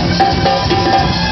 Música